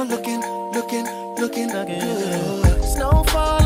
looking, looking, looking good. Snowfall.